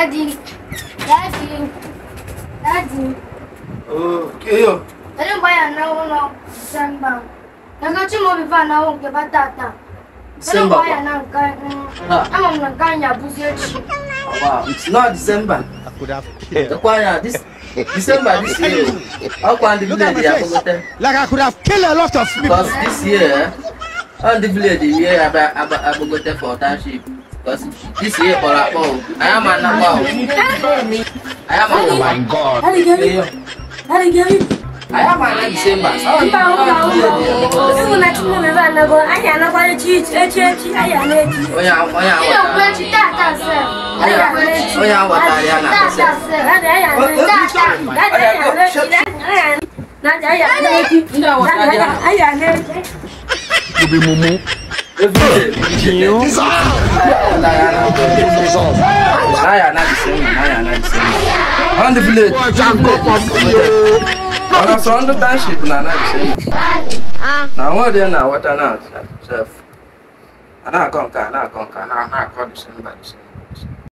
Daddy. Daddy. Daddy. Oh, okay. I don't náwó náà sẹ́ńbà. Nǹkan tí mo fi fa náwó nke bá tààtà. Sẹ́ńbà pa. Ẹni báyà náà nǹkan ẹ̀mọ mi nǹkan yà bú sí èjì. Wow, it's not December. Akwanya, this December this year. How can the village be kókó. Like I could have killed a lot of people. Because this year, all the village yẹ abagote for township. Because this year, for our bow, I am an wow. I am Oh an my God. Daddy gari. Daddy gari. I am an December. Oh, Mba mba mba. Ewu you na chimu bifa na go. Aya na kwa echi echi echi. Aya na echi. Oya, oya, Ina oya. kwechi tata se. Aya echi. Oya, watari ana Tata kese. se. Daddy aya na echi. Tata. Daddy aya na echi. Daddy aya na Daddy aya na echi. Daddy aya na echi. You be mumu. Anda village. Ana só anda da shit na na shit. Na what there na what na chef. Ana conca, ana conca, ana ana condition by the same.